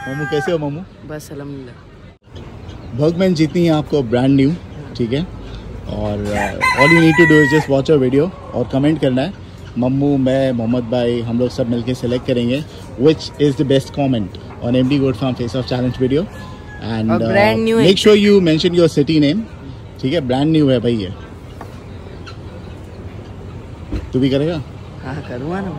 मामू कैसे हो मामू? बस अलहमदिल्ला भगमैन जीतनी है आपको ब्रांड न्यू ठीक है? और all you need to do is just watch a video और कमेंट करना है। मम्मू मैं मोहम्मद भाई हम लोग सब मिलके सेलेक्ट करेंगे which is the best comment on M D goat farm face off challenge video and make sure you mention your city name ठीक है? ब्रांड न्यू है भाई ये। तू भी करेगा? हाँ करूँगा ना